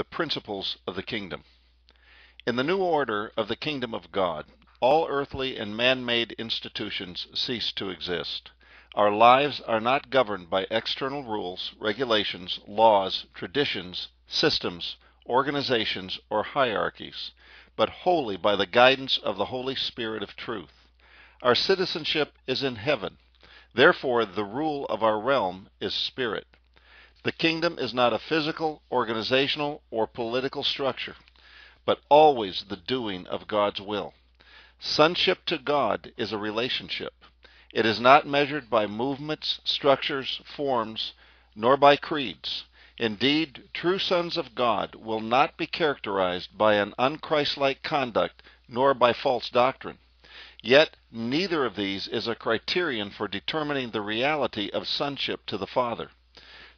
the principles of the kingdom. In the new order of the kingdom of God, all earthly and man made institutions cease to exist. Our lives are not governed by external rules, regulations, laws, traditions, systems, organizations, or hierarchies, but wholly by the guidance of the Holy Spirit of truth. Our citizenship is in heaven. Therefore, the rule of our realm is spirit. The kingdom is not a physical, organizational, or political structure, but always the doing of God's will. Sonship to God is a relationship. It is not measured by movements, structures, forms, nor by creeds. Indeed, true sons of God will not be characterized by an unchristlike conduct nor by false doctrine. Yet neither of these is a criterion for determining the reality of sonship to the Father.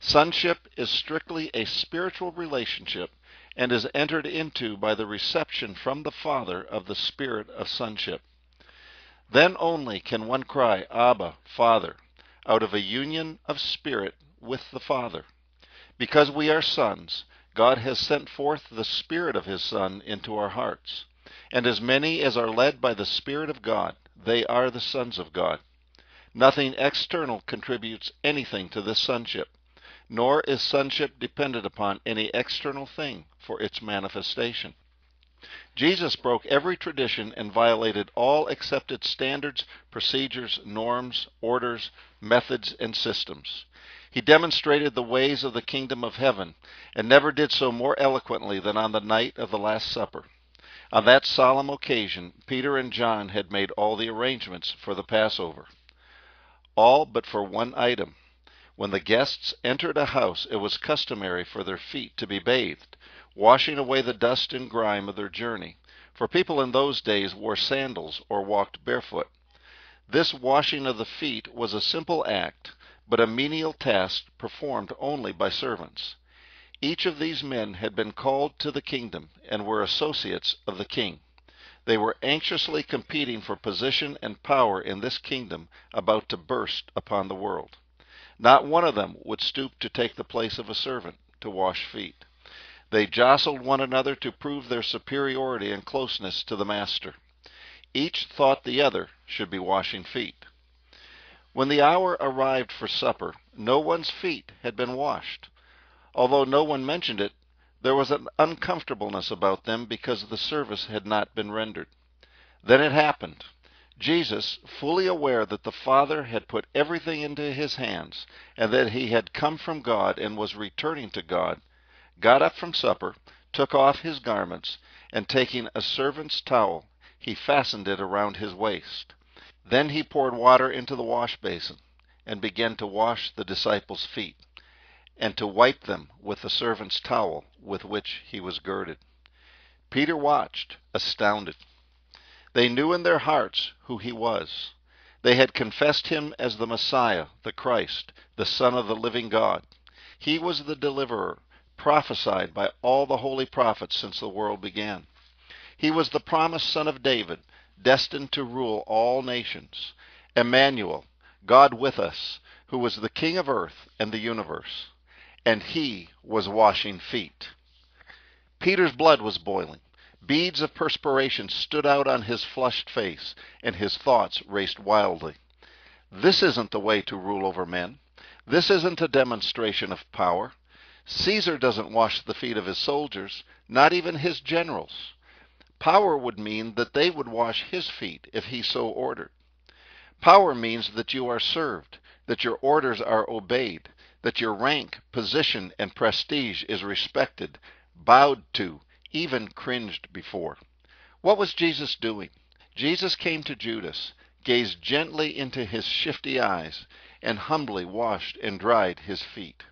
Sonship is strictly a spiritual relationship and is entered into by the reception from the Father of the Spirit of sonship. Then only can one cry, Abba, Father, out of a union of spirit with the Father. Because we are sons, God has sent forth the Spirit of His Son into our hearts. And as many as are led by the Spirit of God, they are the sons of God. Nothing external contributes anything to this sonship nor is sonship dependent upon any external thing for its manifestation. Jesus broke every tradition and violated all accepted standards, procedures, norms, orders, methods, and systems. He demonstrated the ways of the kingdom of heaven, and never did so more eloquently than on the night of the Last Supper. On that solemn occasion, Peter and John had made all the arrangements for the Passover. All but for one item when the guests entered a house, it was customary for their feet to be bathed, washing away the dust and grime of their journey, for people in those days wore sandals or walked barefoot. This washing of the feet was a simple act, but a menial task performed only by servants. Each of these men had been called to the kingdom and were associates of the king. They were anxiously competing for position and power in this kingdom about to burst upon the world. Not one of them would stoop to take the place of a servant to wash feet. They jostled one another to prove their superiority and closeness to the Master. Each thought the other should be washing feet. When the hour arrived for supper, no one's feet had been washed. Although no one mentioned it, there was an uncomfortableness about them because the service had not been rendered. Then it happened. Jesus, fully aware that the Father had put everything into his hands, and that he had come from God and was returning to God, got up from supper, took off his garments, and taking a servant's towel, he fastened it around his waist. Then he poured water into the wash basin, and began to wash the disciples' feet, and to wipe them with the servant's towel with which he was girded. Peter watched, astounded. They knew in their hearts who he was. They had confessed him as the Messiah, the Christ, the Son of the living God. He was the deliverer, prophesied by all the holy prophets since the world began. He was the promised Son of David, destined to rule all nations. Emmanuel, God with us, who was the King of earth and the universe. And he was washing feet. Peter's blood was boiling. Beads of perspiration stood out on his flushed face, and his thoughts raced wildly. This isn't the way to rule over men. This isn't a demonstration of power. Caesar doesn't wash the feet of his soldiers, not even his generals. Power would mean that they would wash his feet if he so ordered. Power means that you are served, that your orders are obeyed, that your rank, position, and prestige is respected, bowed to, even cringed before. What was Jesus doing? Jesus came to Judas, gazed gently into his shifty eyes, and humbly washed and dried his feet.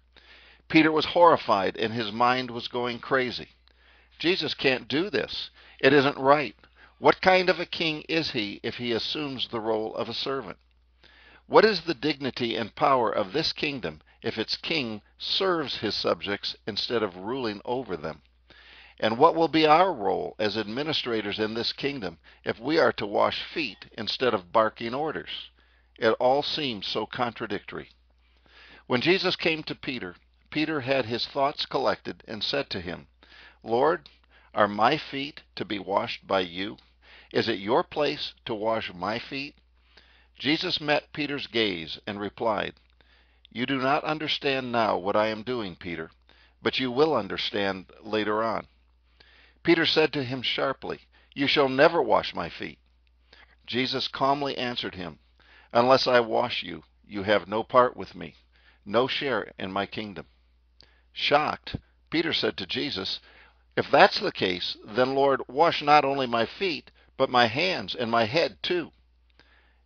Peter was horrified and his mind was going crazy. Jesus can't do this. It isn't right. What kind of a king is he if he assumes the role of a servant? What is the dignity and power of this kingdom if its king serves his subjects instead of ruling over them? And what will be our role as administrators in this kingdom if we are to wash feet instead of barking orders? It all seems so contradictory. When Jesus came to Peter, Peter had his thoughts collected and said to him, Lord, are my feet to be washed by you? Is it your place to wash my feet? Jesus met Peter's gaze and replied, You do not understand now what I am doing, Peter, but you will understand later on. Peter said to him sharply, You shall never wash my feet. Jesus calmly answered him, Unless I wash you, you have no part with me, no share in my kingdom. Shocked, Peter said to Jesus, If that's the case, then Lord, wash not only my feet, but my hands and my head too.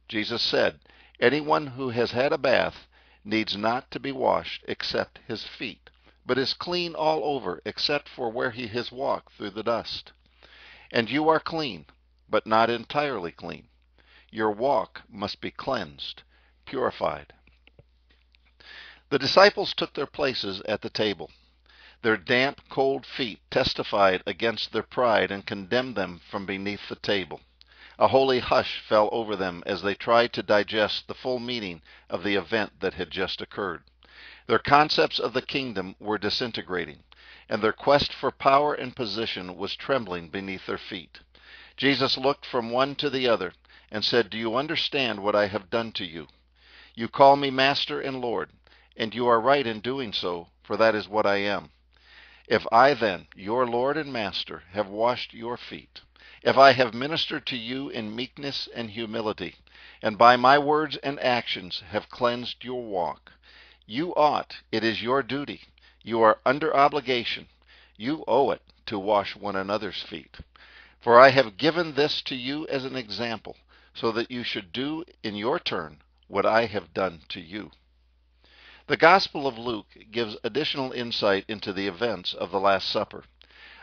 Jesus said, Anyone who has had a bath needs not to be washed except his feet, but is clean all over except for where he has walked through the dust. And you are clean, but not entirely clean. Your walk must be cleansed, purified. The disciples took their places at the table. Their damp, cold feet testified against their pride and condemned them from beneath the table. A holy hush fell over them as they tried to digest the full meaning of the event that had just occurred. Their concepts of the kingdom were disintegrating, and their quest for power and position was trembling beneath their feet. Jesus looked from one to the other and said, Do you understand what I have done to you? You call me Master and Lord, and you are right in doing so, for that is what I am. If I then, your Lord and Master, have washed your feet, if I have ministered to you in meekness and humility, and by my words and actions have cleansed your walk, you ought, it is your duty, you are under obligation, you owe it to wash one another's feet. For I have given this to you as an example, so that you should do in your turn what I have done to you. The Gospel of Luke gives additional insight into the events of the Last Supper.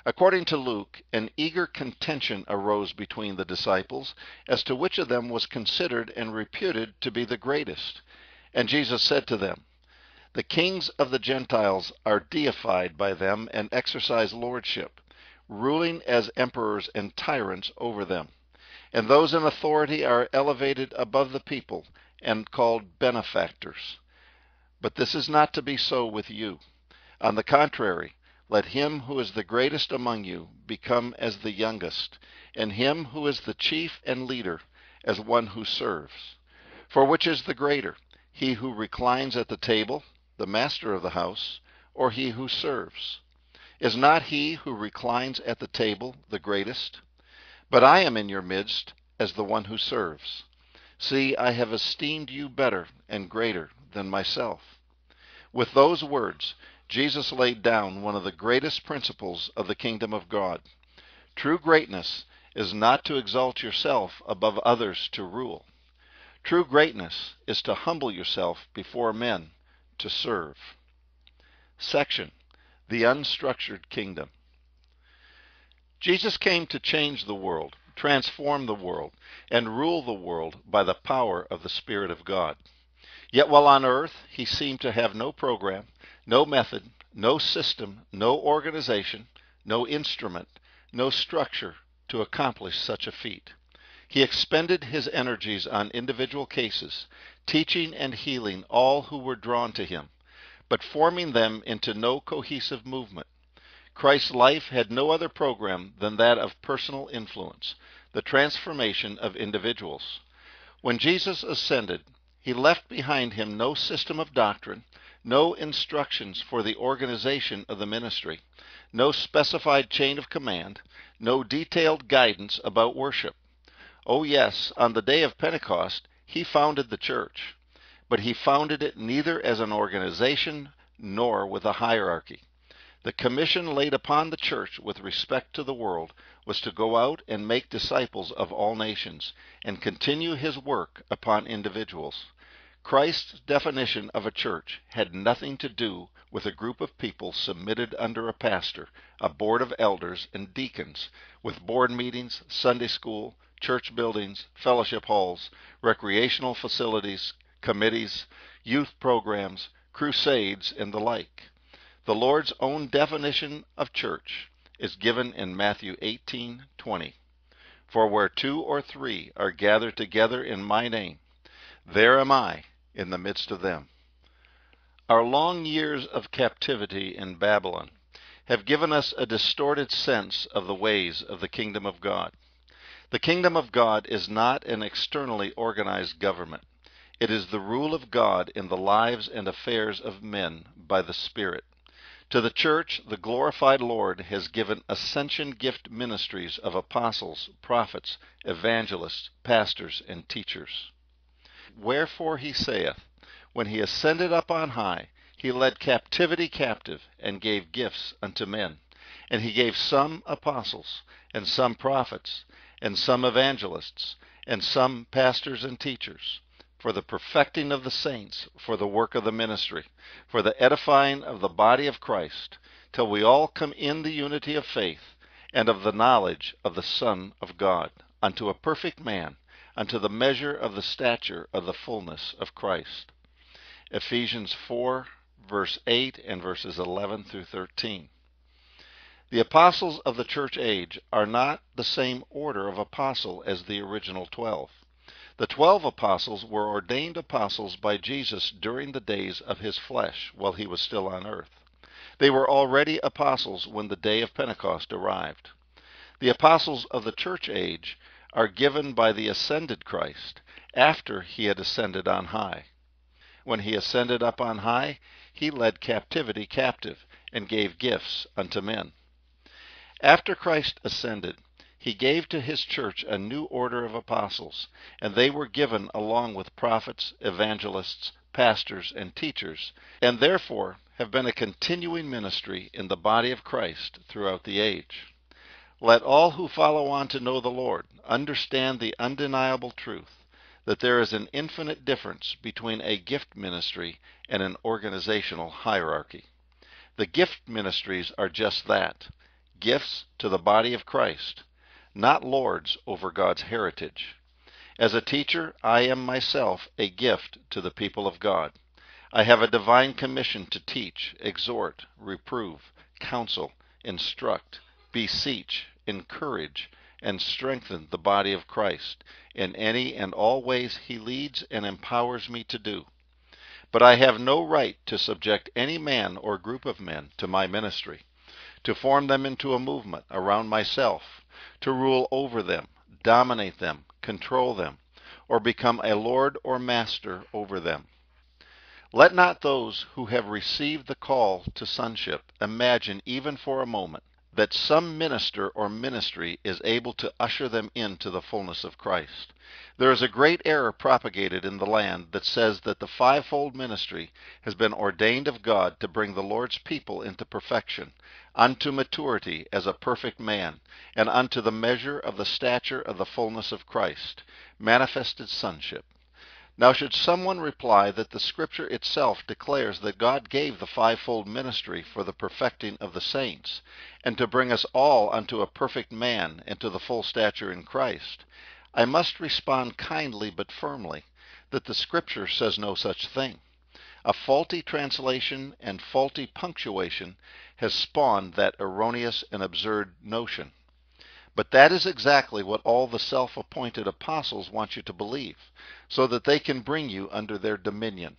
According to Luke, an eager contention arose between the disciples as to which of them was considered and reputed to be the greatest. And Jesus said to them, The kings of the Gentiles are deified by them and exercise lordship, ruling as emperors and tyrants over them. And those in authority are elevated above the people and called benefactors. But this is not to be so with you. On the contrary, let him who is the greatest among you become as the youngest, and him who is the chief and leader as one who serves. For which is the greater, he who reclines at the table, the master of the house, or he who serves? Is not he who reclines at the table the greatest? But I am in your midst as the one who serves. See, I have esteemed you better and greater than myself. With those words, Jesus laid down one of the greatest principles of the kingdom of God. True greatness is not to exalt yourself above others to rule. True greatness is to humble yourself before men to serve. Section The Unstructured Kingdom. Jesus came to change the world, transform the world, and rule the world by the power of the Spirit of God. Yet while on earth, he seemed to have no program, no method, no system, no organization, no instrument, no structure to accomplish such a feat. He expended his energies on individual cases, teaching and healing all who were drawn to him, but forming them into no cohesive movement. Christ's life had no other program than that of personal influence, the transformation of individuals. When Jesus ascended, he left behind him no system of doctrine, no instructions for the organization of the ministry, no specified chain of command, no detailed guidance about worship. Oh, yes, on the day of Pentecost, he founded the church, but he founded it neither as an organization nor with a hierarchy. The commission laid upon the church with respect to the world was to go out and make disciples of all nations, and continue his work upon individuals. Christ's definition of a church had nothing to do with a group of people submitted under a pastor, a board of elders, and deacons, with board meetings, Sunday school, church buildings, fellowship halls, recreational facilities, committees, youth programs, crusades, and the like. The Lord's own definition of church is given in Matthew 18:20. For where two or three are gathered together in my name, there am I in the midst of them. Our long years of captivity in Babylon have given us a distorted sense of the ways of the kingdom of God. The kingdom of God is not an externally organized government. It is the rule of God in the lives and affairs of men by the Spirit. To the church, the glorified Lord has given ascension gift ministries of apostles, prophets, evangelists, pastors, and teachers. Wherefore he saith, When he ascended up on high, he led captivity captive, and gave gifts unto men. And he gave some apostles, and some prophets, and some evangelists, and some pastors and teachers for the perfecting of the saints, for the work of the ministry, for the edifying of the body of Christ, till we all come in the unity of faith and of the knowledge of the Son of God, unto a perfect man, unto the measure of the stature of the fullness of Christ. Ephesians 4, verse 8 and verses 11 through 13. The apostles of the church age are not the same order of apostle as the original twelve. The twelve apostles were ordained apostles by Jesus during the days of his flesh while he was still on earth. They were already apostles when the day of Pentecost arrived. The apostles of the church age are given by the ascended Christ after he had ascended on high. When he ascended up on high, he led captivity captive and gave gifts unto men. After Christ ascended, he gave to his church a new order of apostles, and they were given along with prophets, evangelists, pastors, and teachers, and therefore have been a continuing ministry in the body of Christ throughout the age. Let all who follow on to know the Lord understand the undeniable truth that there is an infinite difference between a gift ministry and an organizational hierarchy. The gift ministries are just that gifts to the body of Christ not lords over God's heritage. As a teacher, I am myself a gift to the people of God. I have a divine commission to teach, exhort, reprove, counsel, instruct, beseech, encourage, and strengthen the body of Christ in any and all ways he leads and empowers me to do. But I have no right to subject any man or group of men to my ministry, to form them into a movement around myself, to rule over them, dominate them, control them, or become a lord or master over them. Let not those who have received the call to sonship imagine even for a moment that some minister or ministry is able to usher them into the fullness of Christ. There is a great error propagated in the land that says that the fivefold ministry has been ordained of God to bring the Lord's people into perfection, unto maturity as a perfect man, and unto the measure of the stature of the fullness of Christ, manifested sonship. Now, should someone reply that the Scripture itself declares that God gave the fivefold ministry for the perfecting of the saints, and to bring us all unto a perfect man and to the full stature in Christ, I must respond kindly but firmly that the Scripture says no such thing. A faulty translation and faulty punctuation has spawned that erroneous and absurd notion. But that is exactly what all the self appointed apostles want you to believe, so that they can bring you under their dominion.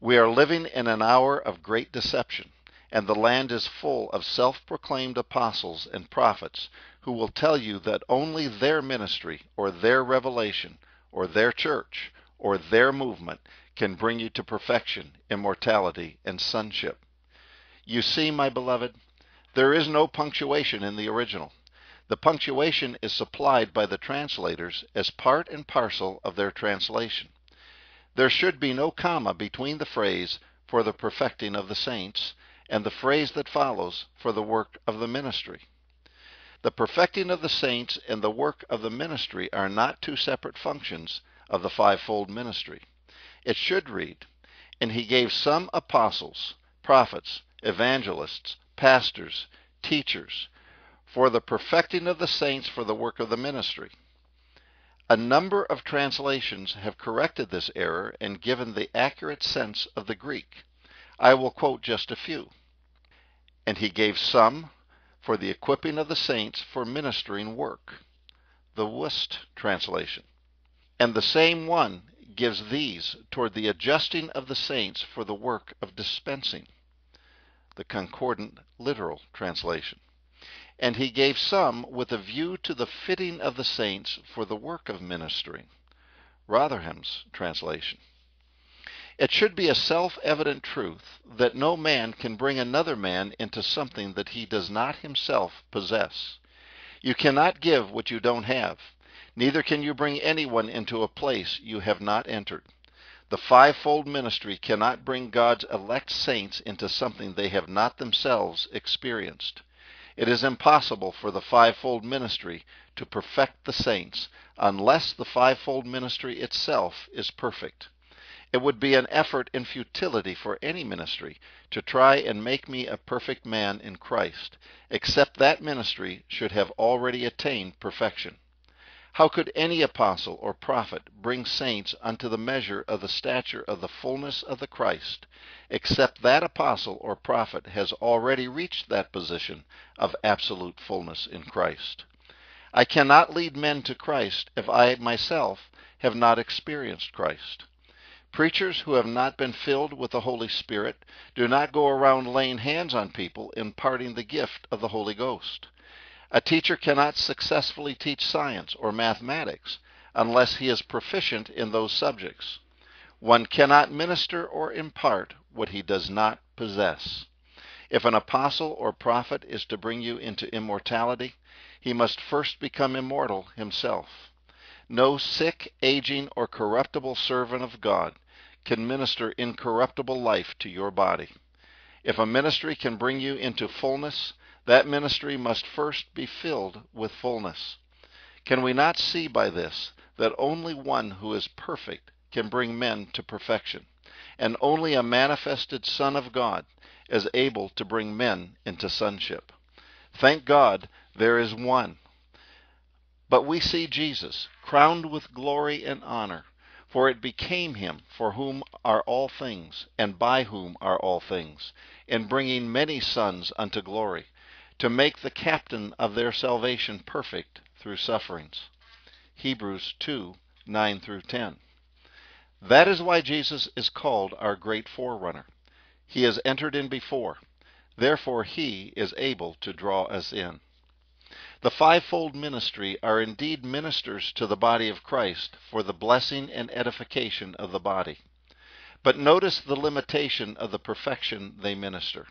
We are living in an hour of great deception, and the land is full of self proclaimed apostles and prophets who will tell you that only their ministry, or their revelation, or their church, or their movement can bring you to perfection, immortality, and sonship. You see, my beloved, there is no punctuation in the original. The punctuation is supplied by the translators as part and parcel of their translation. There should be no comma between the phrase, for the perfecting of the saints, and the phrase that follows, for the work of the ministry. The perfecting of the saints and the work of the ministry are not two separate functions of the fivefold ministry. It should read, And he gave some apostles, prophets, evangelists, pastors, teachers, for the perfecting of the saints for the work of the ministry. A number of translations have corrected this error and given the accurate sense of the Greek. I will quote just a few. And he gave some for the equipping of the saints for ministering work. The Wuest translation. And the same one gives these toward the adjusting of the saints for the work of dispensing. the concordant literal translation. And he gave some with a view to the fitting of the saints for the work of ministering. Rotherham's translation. It should be a self evident truth that no man can bring another man into something that he does not himself possess. You cannot give what you don't have, neither can you bring anyone into a place you have not entered. The fivefold ministry cannot bring God's elect saints into something they have not themselves experienced. It is impossible for the fivefold ministry to perfect the saints unless the fivefold ministry itself is perfect. It would be an effort in futility for any ministry to try and make me a perfect man in Christ, except that ministry should have already attained perfection. How could any apostle or prophet bring saints unto the measure of the stature of the fullness of the Christ, except that apostle or prophet has already reached that position of absolute fullness in Christ? I cannot lead men to Christ if I myself have not experienced Christ. Preachers who have not been filled with the Holy Spirit do not go around laying hands on people imparting the gift of the Holy Ghost. A teacher cannot successfully teach science or mathematics unless he is proficient in those subjects. One cannot minister or impart what he does not possess. If an apostle or prophet is to bring you into immortality, he must first become immortal himself. No sick, aging, or corruptible servant of God can minister incorruptible life to your body. If a ministry can bring you into fullness, that ministry must first be filled with fullness. Can we not see by this that only one who is perfect can bring men to perfection, and only a manifested Son of God is able to bring men into sonship? Thank God there is one. But we see Jesus crowned with glory and honor, for it became him for whom are all things, and by whom are all things, in bringing many sons unto glory to make the captain of their salvation perfect through sufferings. Hebrews 2 9 through 10. That is why Jesus is called our great forerunner. He has entered in before. Therefore, he is able to draw us in. The fivefold ministry are indeed ministers to the body of Christ for the blessing and edification of the body. But notice the limitation of the perfection they minister.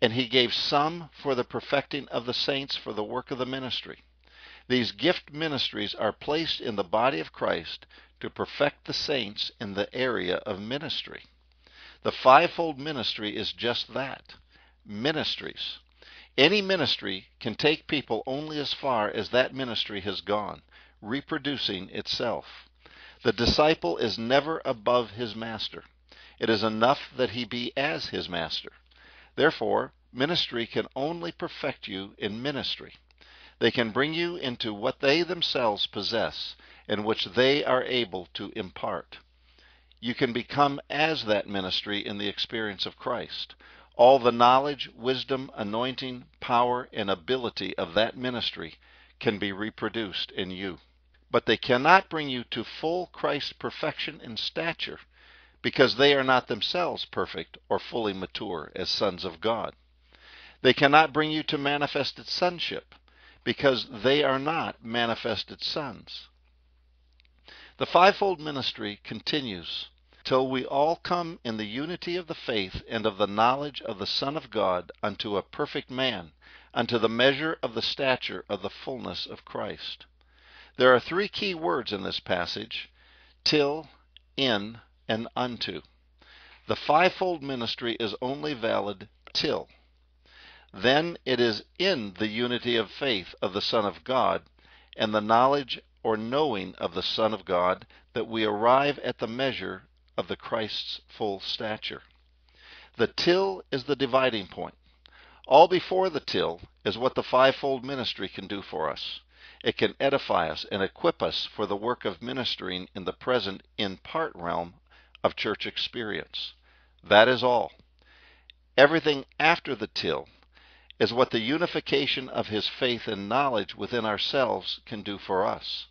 And he gave some for the perfecting of the saints for the work of the ministry. These gift ministries are placed in the body of Christ to perfect the saints in the area of ministry. The fivefold ministry is just that ministries. Any ministry can take people only as far as that ministry has gone, reproducing itself. The disciple is never above his master. It is enough that he be as his master. Therefore, ministry can only perfect you in ministry. They can bring you into what they themselves possess and which they are able to impart. You can become as that ministry in the experience of Christ. All the knowledge, wisdom, anointing, power, and ability of that ministry can be reproduced in you. But they cannot bring you to full Christ perfection in stature because they are not themselves perfect or fully mature as sons of God. They cannot bring you to manifested sonship because they are not manifested sons. The fivefold ministry continues till we all come in the unity of the faith and of the knowledge of the Son of God unto a perfect man, unto the measure of the stature of the fullness of Christ. There are three key words in this passage till, in, and unto. The fivefold ministry is only valid till. Then it is in the unity of faith of the Son of God and the knowledge or knowing of the Son of God that we arrive at the measure of the Christ's full stature. The till is the dividing point. All before the till is what the fivefold ministry can do for us. It can edify us and equip us for the work of ministering in the present in part realm of church experience. That is all. Everything after the till is what the unification of his faith and knowledge within ourselves can do for us.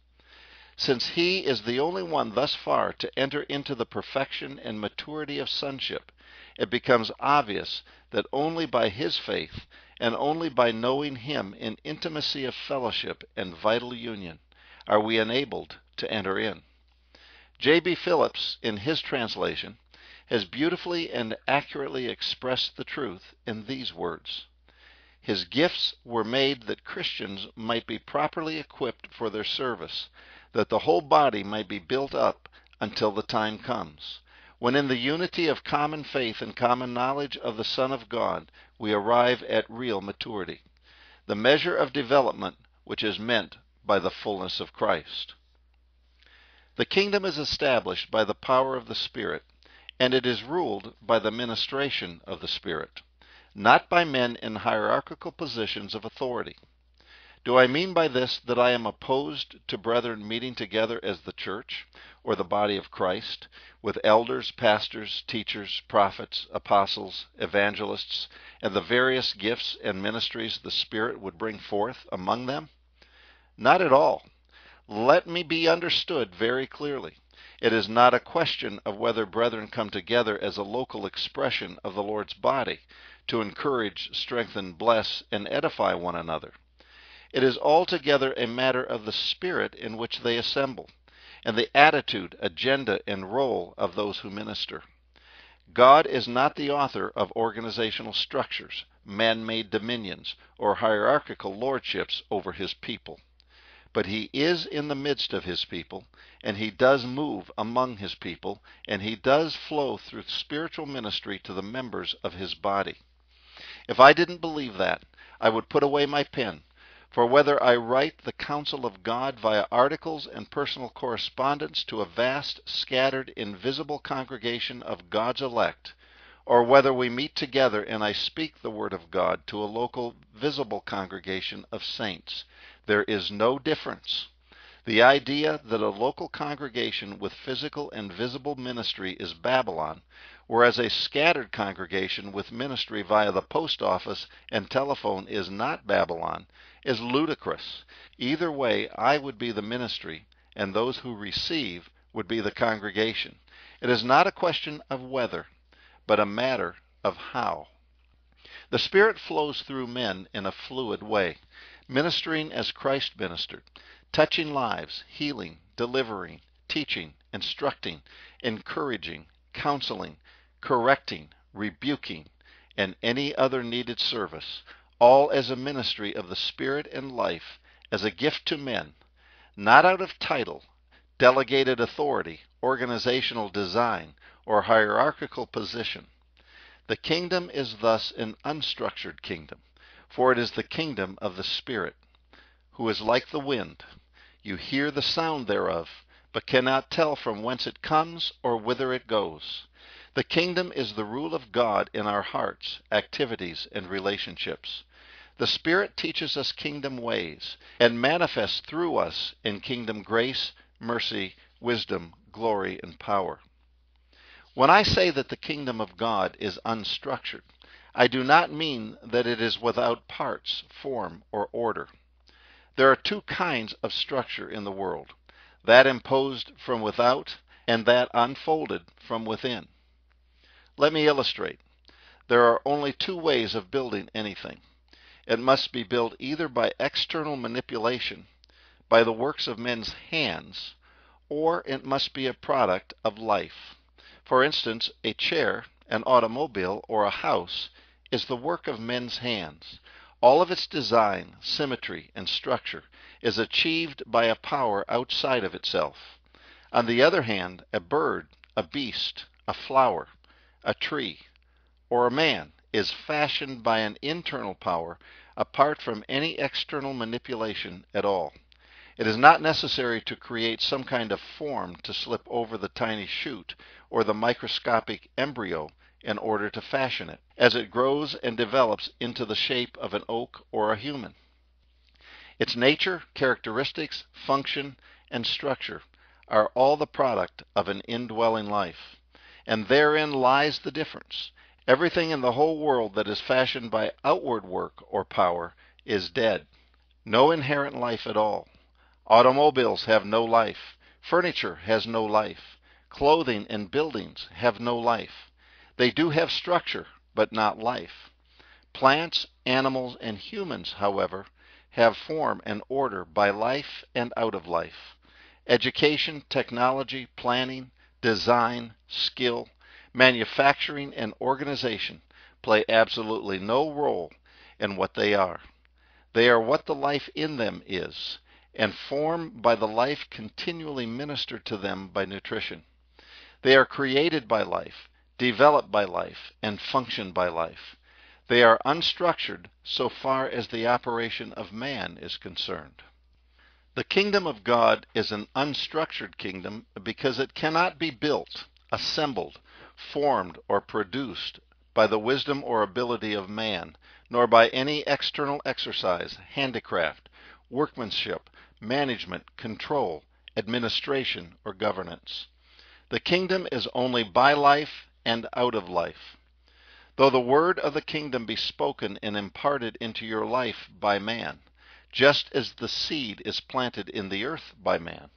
Since he is the only one thus far to enter into the perfection and maturity of sonship, it becomes obvious that only by his faith and only by knowing him in intimacy of fellowship and vital union are we enabled to enter in. J.B. Phillips, in his translation, has beautifully and accurately expressed the truth in these words. His gifts were made that Christians might be properly equipped for their service, that the whole body might be built up until the time comes, when in the unity of common faith and common knowledge of the Son of God we arrive at real maturity, the measure of development which is meant by the fullness of Christ. The kingdom is established by the power of the Spirit, and it is ruled by the ministration of the Spirit, not by men in hierarchical positions of authority. Do I mean by this that I am opposed to brethren meeting together as the church, or the body of Christ, with elders, pastors, teachers, prophets, apostles, evangelists, and the various gifts and ministries the Spirit would bring forth among them? Not at all. Let me be understood very clearly. It is not a question of whether brethren come together as a local expression of the Lord's body to encourage, strengthen, bless, and edify one another. It is altogether a matter of the spirit in which they assemble, and the attitude, agenda, and role of those who minister. God is not the author of organizational structures, man made dominions, or hierarchical lordships over his people. But he is in the midst of his people, and he does move among his people, and he does flow through spiritual ministry to the members of his body. If I didn't believe that, I would put away my pen for whether I write the counsel of God via articles and personal correspondence to a vast, scattered, invisible congregation of God's elect, or whether we meet together and I speak the Word of God to a local, visible congregation of saints, there is no difference. The idea that a local congregation with physical and visible ministry is Babylon, whereas a scattered congregation with ministry via the post office and telephone is not Babylon, is ludicrous. Either way, I would be the ministry, and those who receive would be the congregation. It is not a question of whether, but a matter of how. The Spirit flows through men in a fluid way, ministering as Christ ministered, touching lives, healing, delivering, teaching, instructing, encouraging, counseling, correcting, rebuking, and any other needed service all as a ministry of the Spirit and life, as a gift to men, not out of title, delegated authority, organizational design, or hierarchical position. The kingdom is thus an unstructured kingdom, for it is the kingdom of the Spirit, who is like the wind. You hear the sound thereof, but cannot tell from whence it comes or whither it goes. The kingdom is the rule of God in our hearts, activities, and relationships. The Spirit teaches us kingdom ways and manifests through us in kingdom grace, mercy, wisdom, glory, and power. When I say that the kingdom of God is unstructured, I do not mean that it is without parts, form, or order. There are two kinds of structure in the world that imposed from without and that unfolded from within. Let me illustrate. There are only two ways of building anything. It must be built either by external manipulation, by the works of men's hands, or it must be a product of life. For instance, a chair, an automobile, or a house is the work of men's hands. All of its design, symmetry, and structure is achieved by a power outside of itself. On the other hand, a bird, a beast, a flower, a tree, or a man is fashioned by an internal power apart from any external manipulation at all. It is not necessary to create some kind of form to slip over the tiny shoot or the microscopic embryo in order to fashion it, as it grows and develops into the shape of an oak or a human. Its nature, characteristics, function, and structure are all the product of an indwelling life, and therein lies the difference. Everything in the whole world that is fashioned by outward work or power is dead. No inherent life at all. Automobiles have no life. Furniture has no life. Clothing and buildings have no life. They do have structure, but not life. Plants, animals, and humans, however, have form and order by life and out of life. Education, technology, planning, design, skill, manufacturing, and organization play absolutely no role in what they are. They are what the life in them is, and form by the life continually ministered to them by nutrition. They are created by life, developed by life, and function by life. They are unstructured so far as the operation of man is concerned. The kingdom of God is an unstructured kingdom because it cannot be built, assembled, formed, or produced by the wisdom or ability of man, nor by any external exercise, handicraft, workmanship, management, control, administration, or governance. The kingdom is only by life and out of life. Though the word of the kingdom be spoken and imparted into your life by man, just as the seed is planted in the earth by man,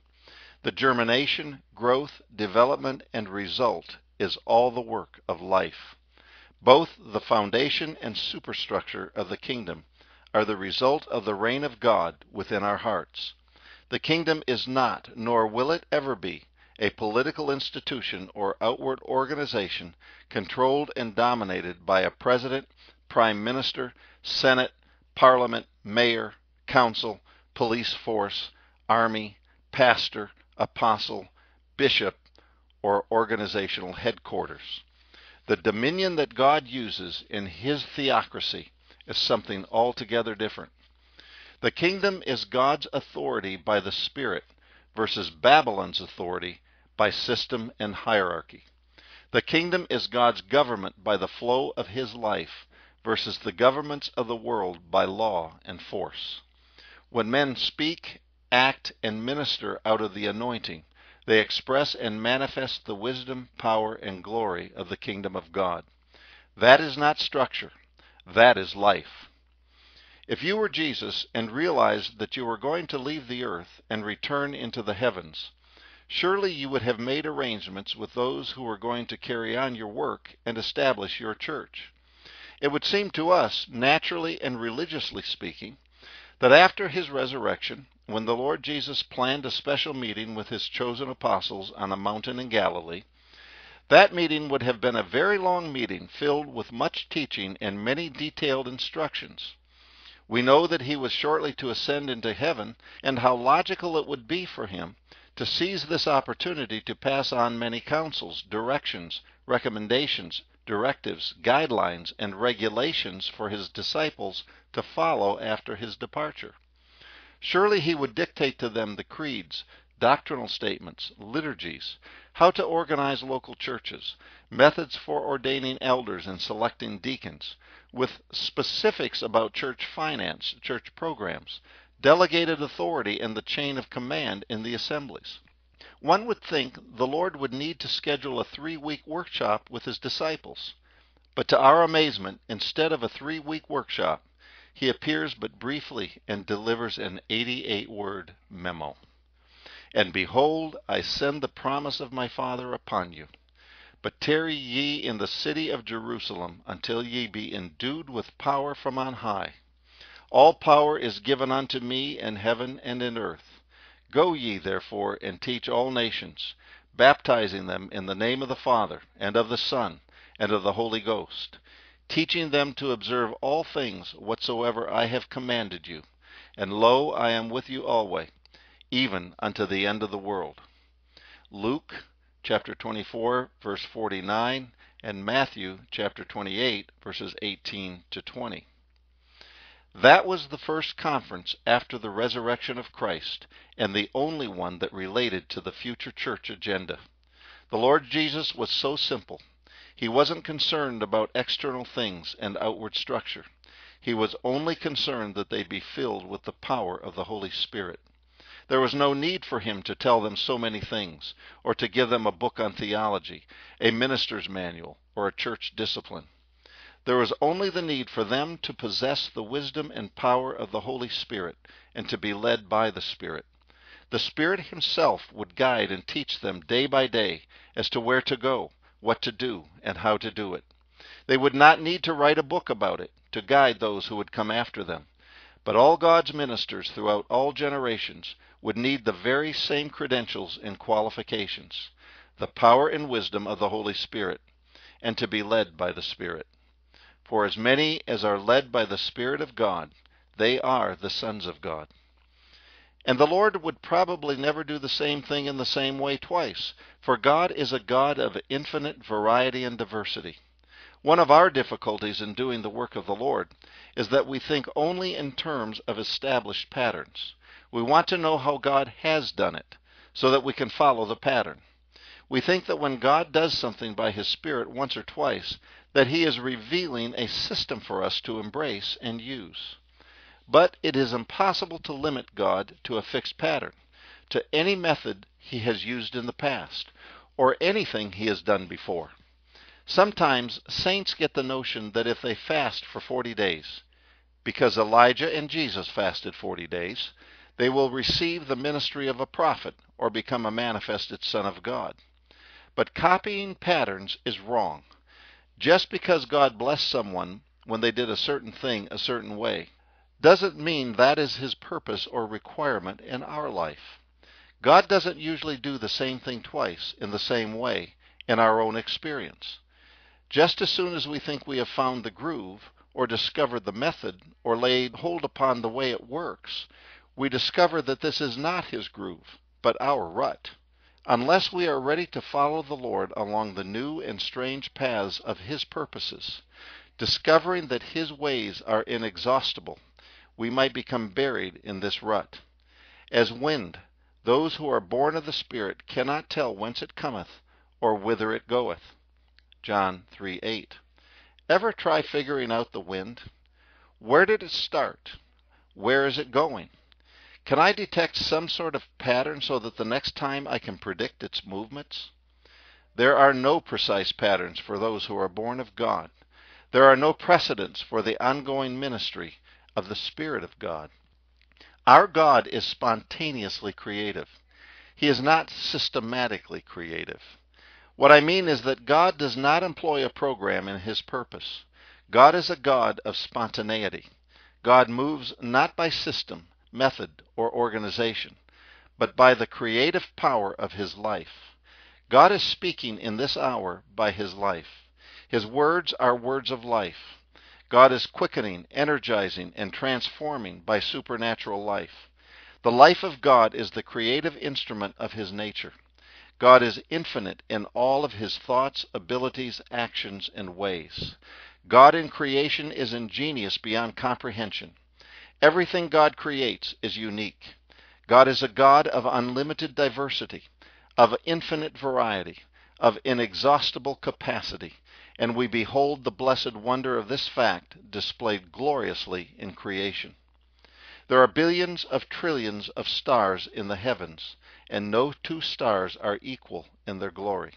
the germination, growth, development, and result is all the work of life. Both the foundation and superstructure of the kingdom are the result of the reign of God within our hearts. The kingdom is not, nor will it ever be, a political institution or outward organization controlled and dominated by a president, prime minister, senate, parliament, mayor, council, police force, army, pastor, apostle, bishop, or organizational headquarters. The dominion that God uses in his theocracy is something altogether different. The kingdom is God's authority by the Spirit versus Babylon's authority by system and hierarchy. The kingdom is God's government by the flow of his life versus the governments of the world by law and force. When men speak, act, and minister out of the anointing, they express and manifest the wisdom, power, and glory of the kingdom of God. That is not structure, that is life. If you were Jesus and realized that you were going to leave the earth and return into the heavens, surely you would have made arrangements with those who were going to carry on your work and establish your church. It would seem to us, naturally and religiously speaking, that after his resurrection, when the Lord Jesus planned a special meeting with his chosen apostles on a mountain in Galilee, that meeting would have been a very long meeting filled with much teaching and many detailed instructions. We know that he was shortly to ascend into heaven, and how logical it would be for him to seize this opportunity to pass on many counsels, directions, recommendations, directives, guidelines, and regulations for his disciples to follow after his departure. Surely he would dictate to them the creeds, doctrinal statements, liturgies, how to organize local churches, methods for ordaining elders and selecting deacons, with specifics about church finance, church programs, delegated authority, and the chain of command in the assemblies. One would think the Lord would need to schedule a three week workshop with his disciples. But to our amazement, instead of a three week workshop, he appears but briefly and delivers an 88 word memo. And behold, I send the promise of my Father upon you. But tarry ye in the city of Jerusalem until ye be endued with power from on high. All power is given unto me in heaven and in earth. Go ye therefore and teach all nations, baptizing them in the name of the Father, and of the Son, and of the Holy Ghost, teaching them to observe all things whatsoever I have commanded you. And lo, I am with you alway, even unto the end of the world. Luke chapter 24, verse 49, and Matthew chapter 28, verses 18 to 20. That was the first conference after the resurrection of Christ, and the only one that related to the future church agenda. The Lord Jesus was so simple. He wasn't concerned about external things and outward structure. He was only concerned that they be filled with the power of the Holy Spirit. There was no need for him to tell them so many things, or to give them a book on theology, a minister's manual, or a church discipline. There was only the need for them to possess the wisdom and power of the Holy Spirit and to be led by the Spirit. The Spirit Himself would guide and teach them day by day as to where to go, what to do and how to do it. They would not need to write a book about it to guide those who would come after them. But all God's ministers throughout all generations would need the very same credentials and qualifications the power and wisdom of the Holy Spirit, and to be led by the Spirit. For as many as are led by the Spirit of God, they are the sons of God. And the Lord would probably never do the same thing in the same way twice, for God is a God of infinite variety and diversity. One of our difficulties in doing the work of the Lord is that we think only in terms of established patterns. We want to know how God has done it, so that we can follow the pattern. We think that when God does something by His Spirit once or twice, that He is revealing a system for us to embrace and use. But it is impossible to limit God to a fixed pattern, to any method He has used in the past, or anything He has done before. Sometimes saints get the notion that if they fast for 40 days, because Elijah and Jesus fasted 40 days, they will receive the ministry of a prophet or become a manifested Son of God. But copying patterns is wrong. Just because God blessed someone when they did a certain thing a certain way doesn't mean that is his purpose or requirement in our life. God doesn't usually do the same thing twice in the same way in our own experience. Just as soon as we think we have found the groove, or discovered the method, or laid hold upon the way it works, we discover that this is not his groove, but our rut. Unless we are ready to follow the Lord along the new and strange paths of his purposes, discovering that his ways are inexhaustible, we might become buried in this rut. As wind, those who are born of the Spirit cannot tell whence it cometh, or whither it goeth. John 3 8. Ever try figuring out the wind? Where did it start? Where is it going? Can I detect some sort of pattern so that the next time I can predict its movements? There are no precise patterns for those who are born of God. There are no precedents for the ongoing ministry of the Spirit of God. Our God is spontaneously creative. He is not systematically creative. What I mean is that God does not employ a program in his purpose. God is a God of spontaneity. God moves not by system, method, or organization, but by the creative power of his life. God is speaking in this hour by his life. His words are words of life. God is quickening, energizing, and transforming by supernatural life. The life of God is the creative instrument of his nature. God is infinite in all of his thoughts, abilities, actions, and ways. God in creation is ingenious beyond comprehension. Everything God creates is unique. God is a God of unlimited diversity, of infinite variety, of inexhaustible capacity, and we behold the blessed wonder of this fact displayed gloriously in creation. There are billions of trillions of stars in the heavens, and no two stars are equal in their glory.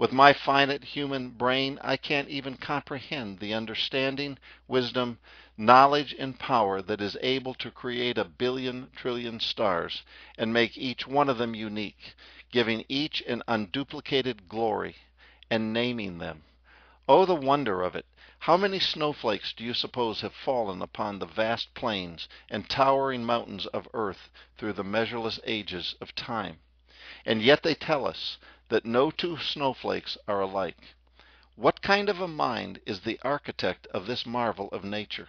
With my finite human brain, I can't even comprehend the understanding, wisdom, knowledge, and power that is able to create a billion trillion stars and make each one of them unique, giving each an unduplicated glory, and naming them. Oh, the wonder of it! How many snowflakes do you suppose have fallen upon the vast plains and towering mountains of earth through the measureless ages of time? And yet they tell us that no two snowflakes are alike. What kind of a mind is the architect of this marvel of nature?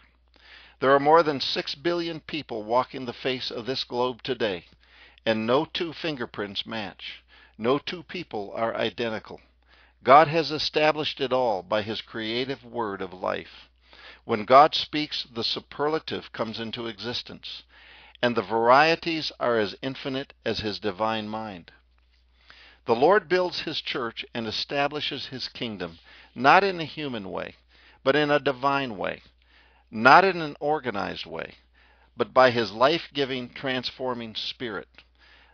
There are more than six billion people walking the face of this globe today, and no two fingerprints match. No two people are identical. God has established it all by his creative word of life. When God speaks, the superlative comes into existence, and the varieties are as infinite as his divine mind. The Lord builds his church and establishes his kingdom, not in a human way, but in a divine way, not in an organized way, but by his life giving, transforming spirit.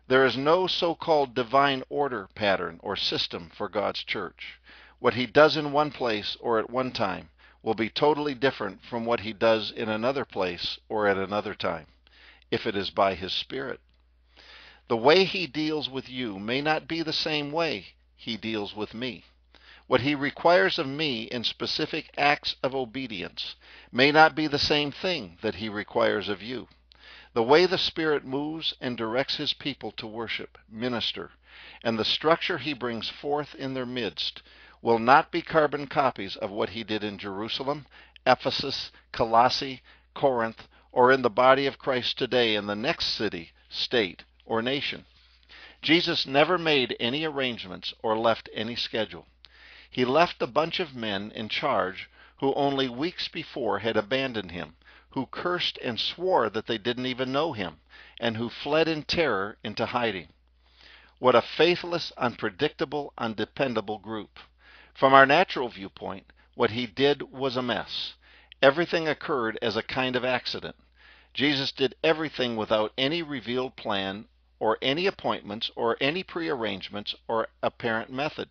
There is no so called divine order pattern or system for God's church. What he does in one place or at one time will be totally different from what he does in another place or at another time, if it is by his Spirit. The way he deals with you may not be the same way he deals with me. What he requires of me in specific acts of obedience may not be the same thing that he requires of you. The way the Spirit moves and directs his people to worship, minister, and the structure he brings forth in their midst will not be carbon copies of what he did in Jerusalem, Ephesus, Colossae, Corinth, or in the body of Christ today in the next city, state, or nation. Jesus never made any arrangements or left any schedule. He left a bunch of men in charge who only weeks before had abandoned him, who cursed and swore that they didn't even know him, and who fled in terror into hiding. What a faithless, unpredictable, undependable group. From our natural viewpoint, what he did was a mess. Everything occurred as a kind of accident. Jesus did everything without any revealed plan or any appointments or any prearrangements or apparent method.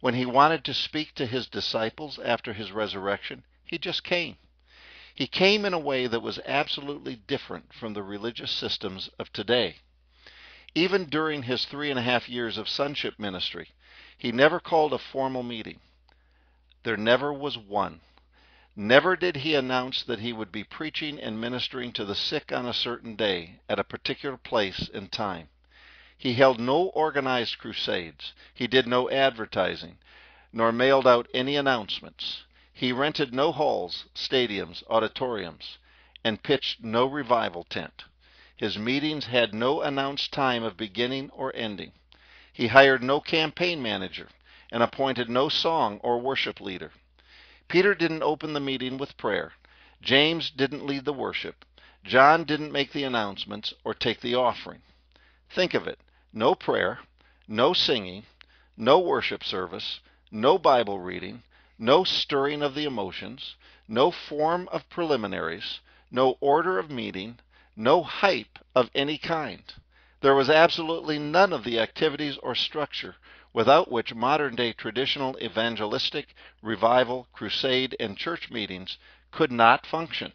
When he wanted to speak to his disciples after his resurrection, he just came. He came in a way that was absolutely different from the religious systems of today. Even during his three and a half years of sonship ministry, he never called a formal meeting. There never was one. Never did he announce that he would be preaching and ministering to the sick on a certain day, at a particular place and time. He held no organized crusades. He did no advertising, nor mailed out any announcements. He rented no halls, stadiums, auditoriums, and pitched no revival tent. His meetings had no announced time of beginning or ending. He hired no campaign manager and appointed no song or worship leader. Peter didn't open the meeting with prayer. James didn't lead the worship. John didn't make the announcements or take the offering. Think of it no prayer, no singing, no worship service, no Bible reading, no stirring of the emotions, no form of preliminaries, no order of meeting, no hype of any kind. There was absolutely none of the activities or structure without which modern day traditional evangelistic, revival, crusade, and church meetings could not function.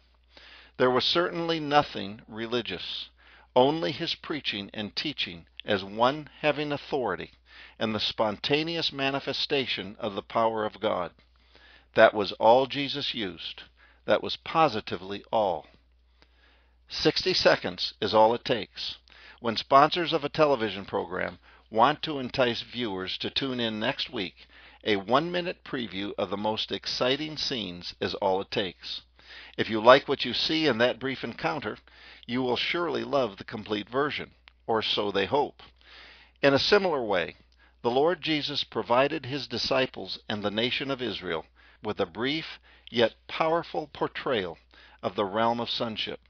There was certainly nothing religious, only his preaching and teaching as one having authority and the spontaneous manifestation of the power of God. That was all Jesus used. That was positively all. 60 seconds is all it takes. When sponsors of a television program want to entice viewers to tune in next week, a one minute preview of the most exciting scenes is all it takes. If you like what you see in that brief encounter, you will surely love the complete version, or so they hope. In a similar way, the Lord Jesus provided his disciples and the nation of Israel with a brief yet powerful portrayal of the realm of sonship.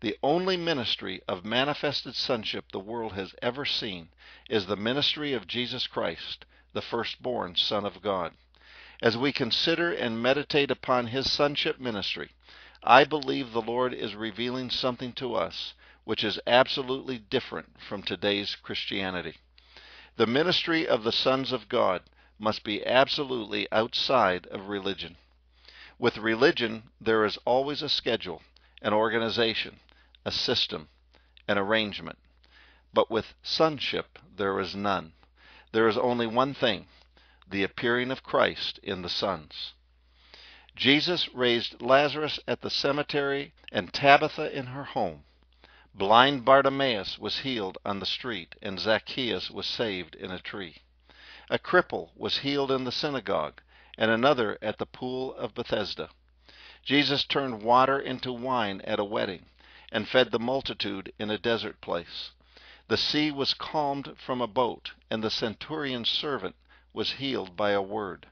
The only ministry of manifested sonship the world has ever seen is the ministry of Jesus Christ, the firstborn Son of God. As we consider and meditate upon his sonship ministry, I believe the Lord is revealing something to us which is absolutely different from today's Christianity. The ministry of the sons of God must be absolutely outside of religion. With religion, there is always a schedule, an organization, a system, an arrangement. But with sonship there is none. There is only one thing the appearing of Christ in the sons. Jesus raised Lazarus at the cemetery and Tabitha in her home. Blind Bartimaeus was healed on the street, and Zacchaeus was saved in a tree. A cripple was healed in the synagogue, and another at the pool of Bethesda. Jesus turned water into wine at a wedding and fed the multitude in a desert place. The sea was calmed from a boat, and the centurion's servant was healed by a word.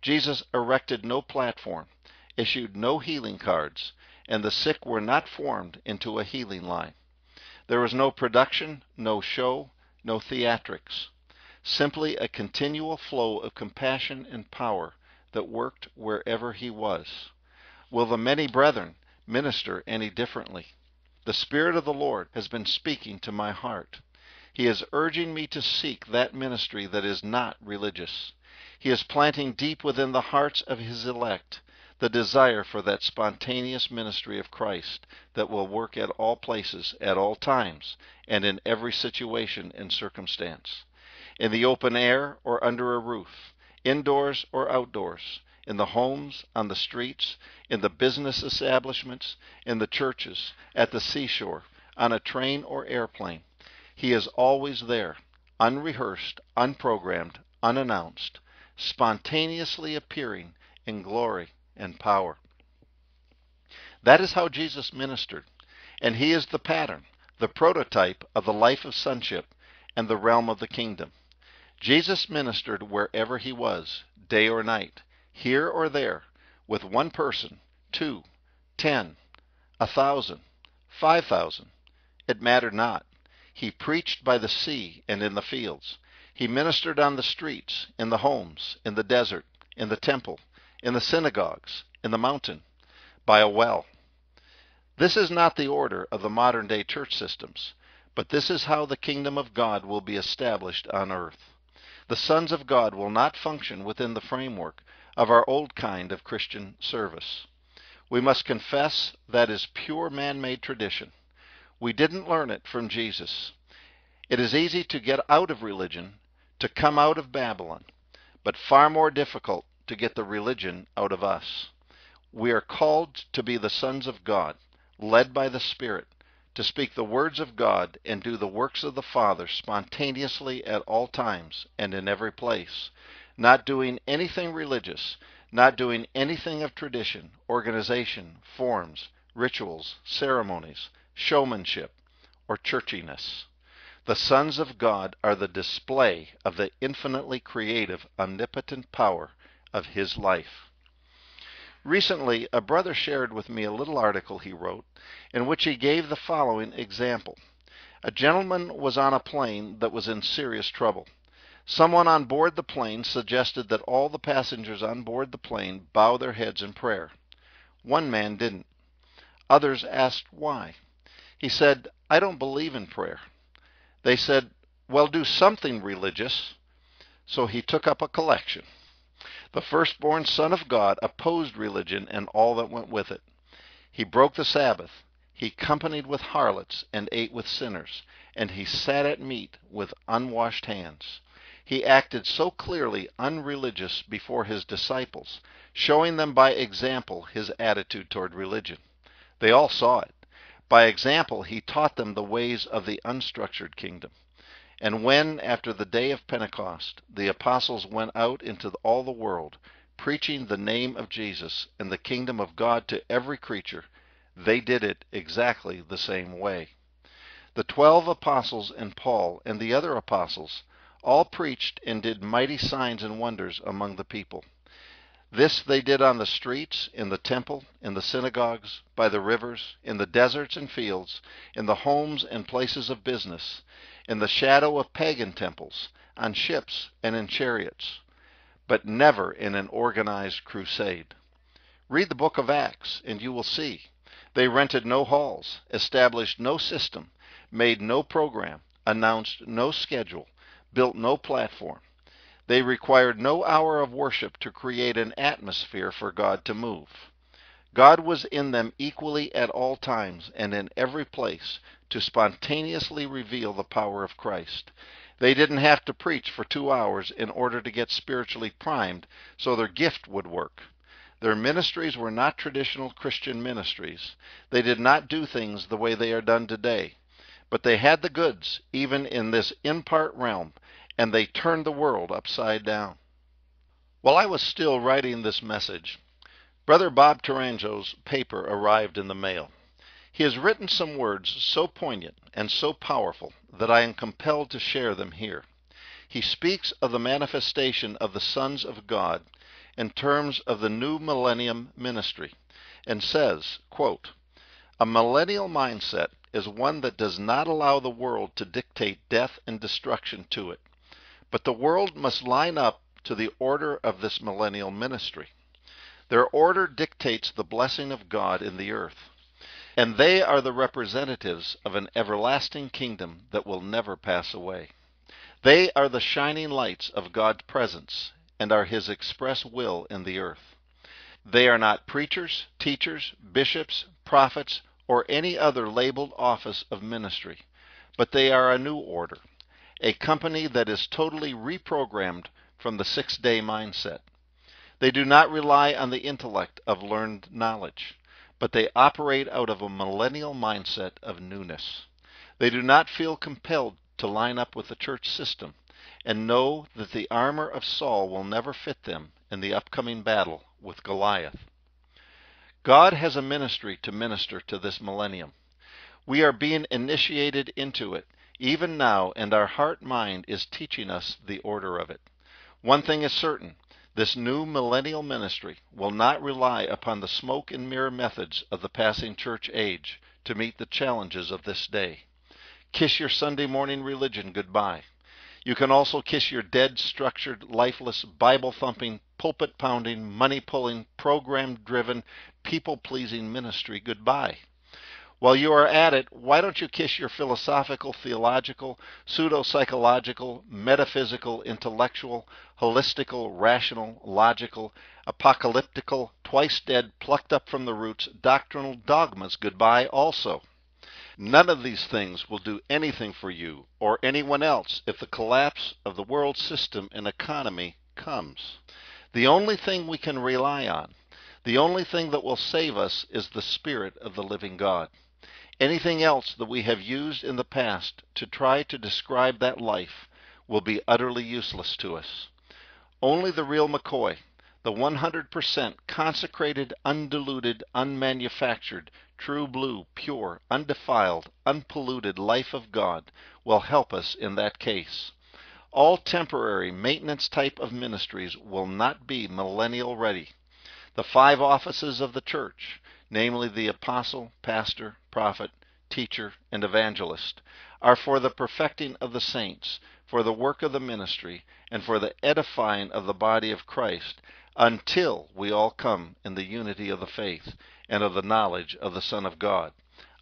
Jesus erected no platform, issued no healing cards, and the sick were not formed into a healing line. There was no production, no show, no theatrics, simply a continual flow of compassion and power that worked wherever he was. Will the many brethren minister any differently? The Spirit of the Lord has been speaking to my heart. He is urging me to seek that ministry that is not religious. He is planting deep within the hearts of His elect the desire for that spontaneous ministry of Christ that will work at all places, at all times, and in every situation and circumstance. In the open air or under a roof, indoors or outdoors, in the homes, on the streets, in the business establishments, in the churches, at the seashore, on a train or airplane. He is always there, unrehearsed, unprogrammed, unannounced, spontaneously appearing in glory and power. That is how Jesus ministered, and he is the pattern, the prototype of the life of sonship and the realm of the kingdom. Jesus ministered wherever he was, day or night, here or there, with one person, two, ten, a thousand, five thousand. It mattered not. He preached by the sea and in the fields. He ministered on the streets, in the homes, in the desert, in the temple, in the synagogues, in the mountain, by a well. This is not the order of the modern day church systems, but this is how the kingdom of God will be established on earth. The sons of God will not function within the framework of our old kind of Christian service. We must confess that is pure man made tradition. We didn't learn it from Jesus. It is easy to get out of religion, to come out of Babylon, but far more difficult to get the religion out of us. We are called to be the sons of God, led by the Spirit, to speak the words of God and do the works of the Father spontaneously at all times and in every place, not doing anything religious, not doing anything of tradition, organization, forms, rituals, ceremonies, showmanship, or churchiness. The sons of God are the display of the infinitely creative, omnipotent power of His life. Recently, a brother shared with me a little article he wrote in which he gave the following example. A gentleman was on a plane that was in serious trouble. Someone on board the plane suggested that all the passengers on board the plane bow their heads in prayer. One man didn't. Others asked why. He said, I don't believe in prayer. They said, Well, do something religious. So he took up a collection. The firstborn Son of God opposed religion and all that went with it. He broke the Sabbath. He companied with harlots and ate with sinners, and he sat at meat with unwashed hands. He acted so clearly unreligious before his disciples, showing them by example his attitude toward religion. They all saw it. By example, he taught them the ways of the unstructured kingdom. And when, after the day of Pentecost, the apostles went out into all the world, preaching the name of Jesus and the kingdom of God to every creature, they did it exactly the same way. The twelve apostles and Paul and the other apostles all preached and did mighty signs and wonders among the people. This they did on the streets, in the temple, in the synagogues, by the rivers, in the deserts and fields, in the homes and places of business, in the shadow of pagan temples, on ships and in chariots, but never in an organized crusade. Read the book of Acts, and you will see. They rented no halls, established no system, made no program, announced no schedule, built no platform. They required no hour of worship to create an atmosphere for God to move. God was in them equally at all times and in every place to spontaneously reveal the power of Christ. They didn't have to preach for two hours in order to get spiritually primed so their gift would work. Their ministries were not traditional Christian ministries. They did not do things the way they are done today. But they had the goods, even in this in part realm, and they turned the world upside down. While I was still writing this message, Brother Bob Taranjo's paper arrived in the mail. He has written some words so poignant and so powerful that I am compelled to share them here. He speaks of the manifestation of the sons of God in terms of the new millennium ministry and says, quote, A millennial mindset is one that does not allow the world to dictate death and destruction to it. But the world must line up to the order of this millennial ministry. Their order dictates the blessing of God in the earth. And they are the representatives of an everlasting kingdom that will never pass away. They are the shining lights of God's presence and are His express will in the earth. They are not preachers, teachers, bishops, prophets, or any other labeled office of ministry, but they are a new order, a company that is totally reprogrammed from the six day mindset. They do not rely on the intellect of learned knowledge, but they operate out of a millennial mindset of newness. They do not feel compelled to line up with the church system and know that the armor of Saul will never fit them in the upcoming battle with Goliath. God has a ministry to minister to this millennium. We are being initiated into it even now, and our heart mind is teaching us the order of it. One thing is certain this new millennial ministry will not rely upon the smoke and mirror methods of the passing church age to meet the challenges of this day. Kiss your Sunday morning religion goodbye. You can also kiss your dead, structured, lifeless, Bible thumping, pulpit pounding, money pulling, program driven, people pleasing ministry goodbye. While you are at it, why don't you kiss your philosophical, theological, pseudo psychological, metaphysical, intellectual, holistical, rational, logical, apocalyptical, twice dead, plucked up from the roots, doctrinal dogmas goodbye also? None of these things will do anything for you or anyone else if the collapse of the world system and economy comes. The only thing we can rely on, the only thing that will save us, is the Spirit of the living God. Anything else that we have used in the past to try to describe that life will be utterly useless to us. Only the real McCoy, the 100% consecrated, undiluted, unmanufactured, true blue, pure, undefiled, unpolluted life of God will help us in that case. All temporary maintenance type of ministries will not be millennial ready. The five offices of the church, namely the apostle, pastor, prophet, teacher, and evangelist, are for the perfecting of the saints, for the work of the ministry, and for the edifying of the body of Christ, until we all come in the unity of the faith and of the knowledge of the Son of God,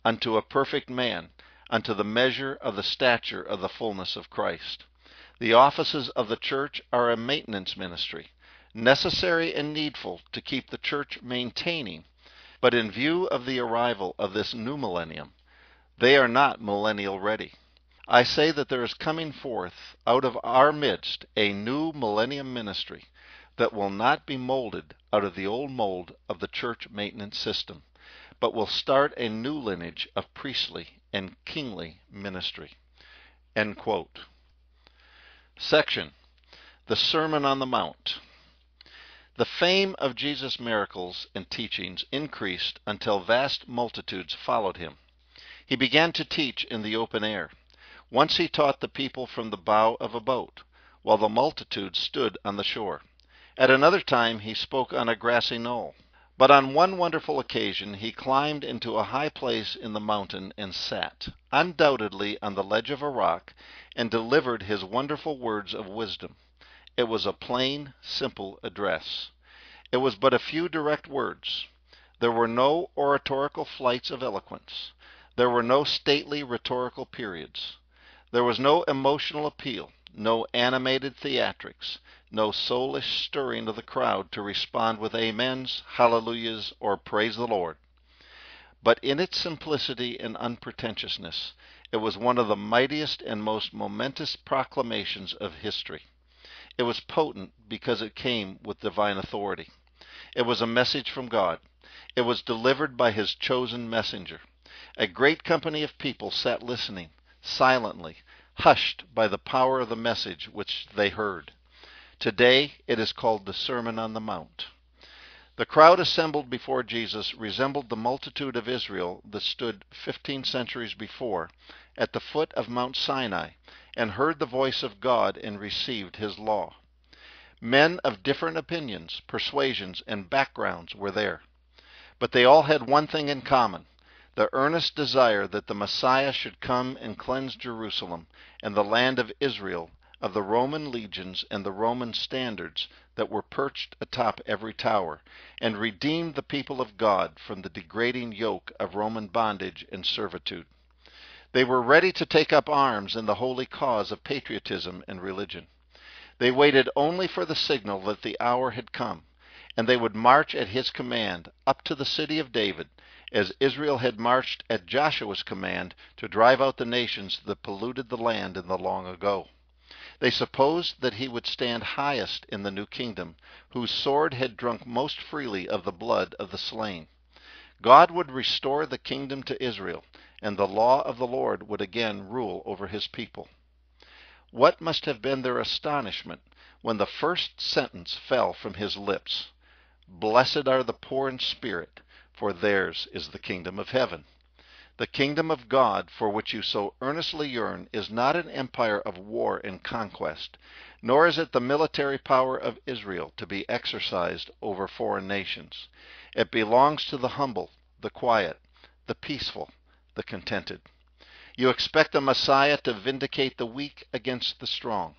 unto a perfect man, unto the measure of the stature of the fullness of Christ. The offices of the church are a maintenance ministry, necessary and needful to keep the church maintaining but in view of the arrival of this new millennium, they are not millennial ready. I say that there is coming forth out of our midst a new millennium ministry that will not be molded out of the old mold of the church maintenance system, but will start a new lineage of priestly and kingly ministry. Section The Sermon on the Mount. The fame of Jesus' miracles and teachings increased until vast multitudes followed him. He began to teach in the open air. Once he taught the people from the bow of a boat, while the multitude stood on the shore. At another time he spoke on a grassy knoll. But on one wonderful occasion he climbed into a high place in the mountain and sat, undoubtedly on the ledge of a rock, and delivered his wonderful words of wisdom. It was a plain, simple address. It was but a few direct words. There were no oratorical flights of eloquence. There were no stately rhetorical periods. There was no emotional appeal, no animated theatrics, no soulish stirring of the crowd to respond with amens, hallelujahs, or praise the Lord. But in its simplicity and unpretentiousness, it was one of the mightiest and most momentous proclamations of history. It was potent because it came with divine authority. It was a message from God. It was delivered by his chosen messenger. A great company of people sat listening, silently, hushed by the power of the message which they heard. Today it is called the Sermon on the Mount. The crowd assembled before Jesus resembled the multitude of Israel that stood fifteen centuries before at the foot of Mount Sinai and heard the voice of God and received his law. Men of different opinions, persuasions, and backgrounds were there. But they all had one thing in common the earnest desire that the Messiah should come and cleanse Jerusalem and the land of Israel of the Roman legions and the Roman standards that were perched atop every tower, and redeem the people of God from the degrading yoke of Roman bondage and servitude. They were ready to take up arms in the holy cause of patriotism and religion. They waited only for the signal that the hour had come, and they would march at his command up to the city of David, as Israel had marched at Joshua's command to drive out the nations that polluted the land in the long ago. They supposed that he would stand highest in the new kingdom, whose sword had drunk most freely of the blood of the slain. God would restore the kingdom to Israel, and the law of the Lord would again rule over his people. What must have been their astonishment when the first sentence fell from his lips Blessed are the poor in spirit, for theirs is the kingdom of heaven. The kingdom of God for which you so earnestly yearn is not an empire of war and conquest, nor is it the military power of Israel to be exercised over foreign nations. It belongs to the humble, the quiet, the peaceful, the contented. You expect the Messiah to vindicate the weak against the strong,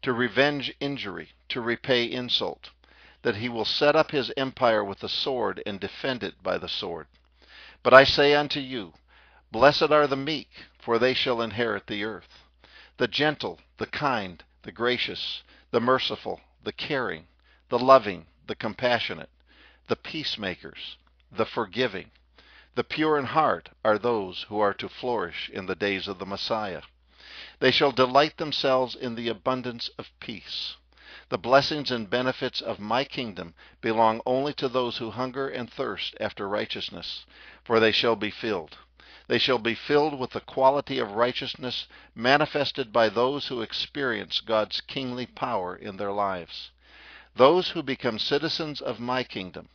to revenge injury, to repay insult that he will set up his empire with the sword and defend it by the sword. But I say unto you, Blessed are the meek, for they shall inherit the earth. The gentle, the kind, the gracious, the merciful, the caring, the loving, the compassionate, the peacemakers, the forgiving, the pure in heart are those who are to flourish in the days of the Messiah. They shall delight themselves in the abundance of peace. The blessings and benefits of my kingdom belong only to those who hunger and thirst after righteousness, for they shall be filled. They shall be filled with the quality of righteousness manifested by those who experience God's kingly power in their lives. Those who become citizens of my kingdom,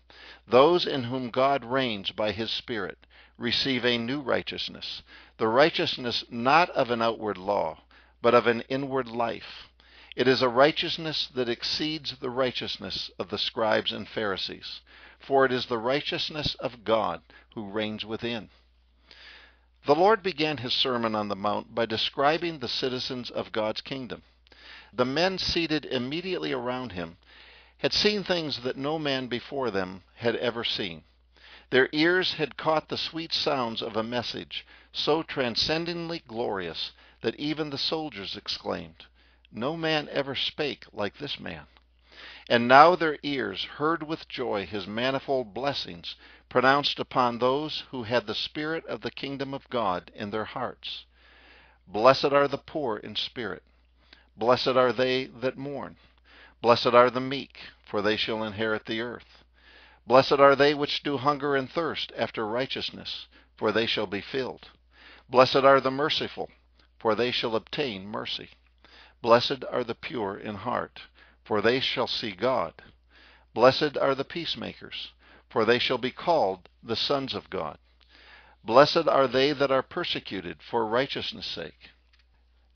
those in whom God reigns by his Spirit, receive a new righteousness, the righteousness not of an outward law, but of an inward life. It is a righteousness that exceeds the righteousness of the scribes and Pharisees, for it is the righteousness of God who reigns within. The Lord began his Sermon on the Mount by describing the citizens of God's kingdom. The men seated immediately around him had seen things that no man before them had ever seen. Their ears had caught the sweet sounds of a message so transcendently glorious that even the soldiers exclaimed, no man ever spake like this man. And now their ears heard with joy his manifold blessings pronounced upon those who had the spirit of the kingdom of God in their hearts. Blessed are the poor in spirit. Blessed are they that mourn. Blessed are the meek, for they shall inherit the earth. Blessed are they which do hunger and thirst after righteousness, for they shall be filled. Blessed are the merciful, for they shall obtain mercy. Blessed are the pure in heart, for they shall see God. Blessed are the peacemakers, for they shall be called the sons of God. Blessed are they that are persecuted for righteousness' sake.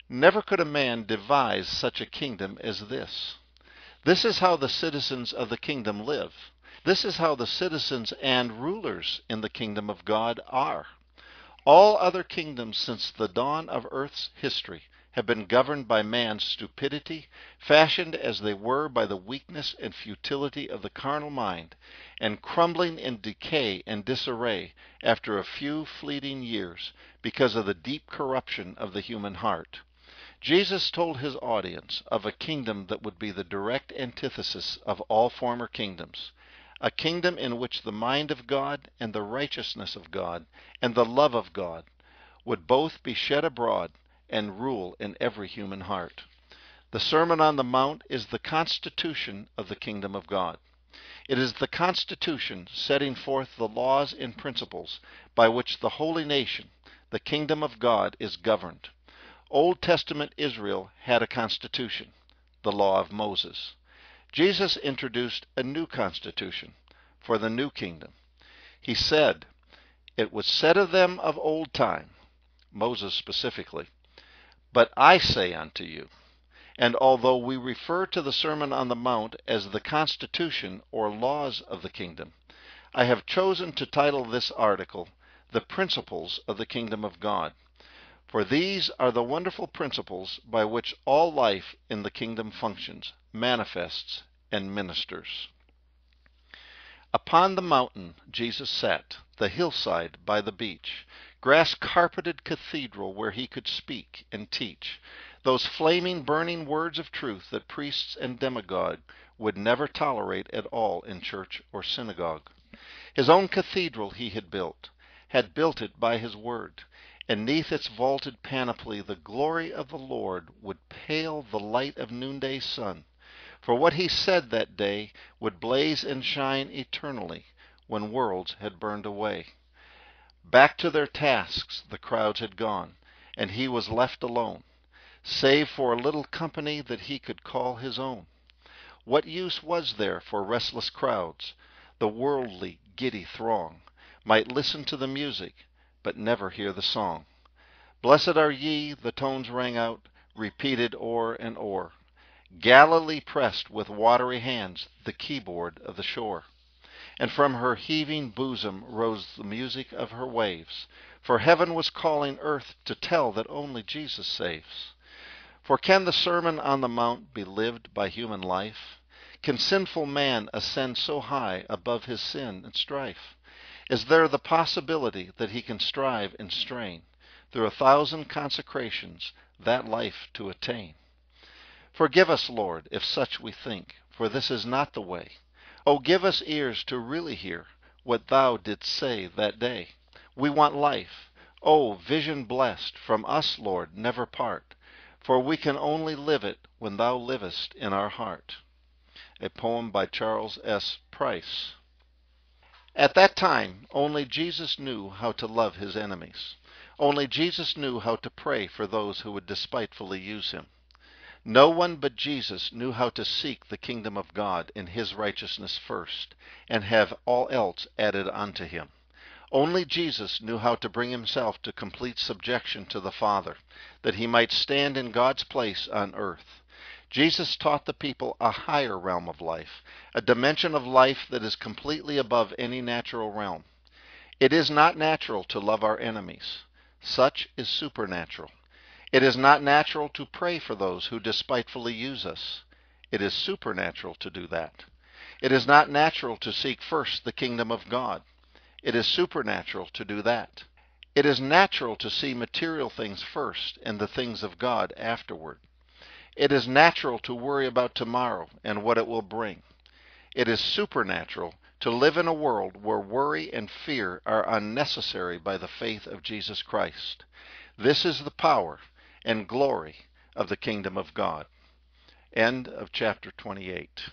Never could a man devise such a kingdom as this. This is how the citizens of the kingdom live. This is how the citizens and rulers in the kingdom of God are. All other kingdoms since the dawn of earth's history have been governed by man's stupidity, fashioned as they were by the weakness and futility of the carnal mind, and crumbling in decay and disarray after a few fleeting years because of the deep corruption of the human heart. Jesus told his audience of a kingdom that would be the direct antithesis of all former kingdoms, a kingdom in which the mind of God and the righteousness of God and the love of God would both be shed abroad and rule in every human heart. The Sermon on the Mount is the constitution of the kingdom of God. It is the constitution setting forth the laws and principles by which the holy nation, the kingdom of God, is governed. Old Testament Israel had a constitution, the law of Moses. Jesus introduced a new constitution for the new kingdom. He said, It was said of them of old time, Moses specifically, but I say unto you. And although we refer to the Sermon on the Mount as the constitution or laws of the kingdom, I have chosen to title this article, The Principles of the Kingdom of God. For these are the wonderful principles by which all life in the kingdom functions, manifests, and ministers. Upon the mountain Jesus sat, the hillside by the beach, grass carpeted cathedral where he could speak and teach those flaming, burning words of truth that priests and demagogue would never tolerate at all in church or synagogue. His own cathedral he had built, had built it by his word, and neath its vaulted panoply the glory of the Lord would pale the light of noonday sun. For what he said that day would blaze and shine eternally when worlds had burned away. Back to their tasks the crowds had gone, and he was left alone, save for a little company that he could call his own. What use was there for restless crowds? The worldly, giddy throng might listen to the music, but never hear the song. Blessed are ye, the tones rang out, repeated o'er and o'er. Galilee pressed with watery hands the keyboard of the shore. And from her heaving bosom rose the music of her waves, for heaven was calling earth to tell that only Jesus saves. For can the Sermon on the Mount be lived by human life? Can sinful man ascend so high above his sin and strife? Is there the possibility that he can strive and strain through a thousand consecrations that life to attain? Forgive us, Lord, if such we think, for this is not the way. Oh, give us ears to really hear what Thou didst say that day. We want life. Oh, vision blessed, from us, Lord, never part, for we can only live it when Thou livest in our heart. A poem by Charles S. Price. At that time, only Jesus knew how to love his enemies. Only Jesus knew how to pray for those who would despitefully use him. No one but Jesus knew how to seek the kingdom of God and his righteousness first, and have all else added unto him. Only Jesus knew how to bring himself to complete subjection to the Father, that he might stand in God's place on earth. Jesus taught the people a higher realm of life, a dimension of life that is completely above any natural realm. It is not natural to love our enemies. Such is supernatural. It is not natural to pray for those who despitefully use us. It is supernatural to do that. It is not natural to seek first the kingdom of God. It is supernatural to do that. It is natural to see material things first and the things of God afterward. It is natural to worry about tomorrow and what it will bring. It is supernatural to live in a world where worry and fear are unnecessary by the faith of Jesus Christ. This is the power and glory of the kingdom of God. End of chapter 28.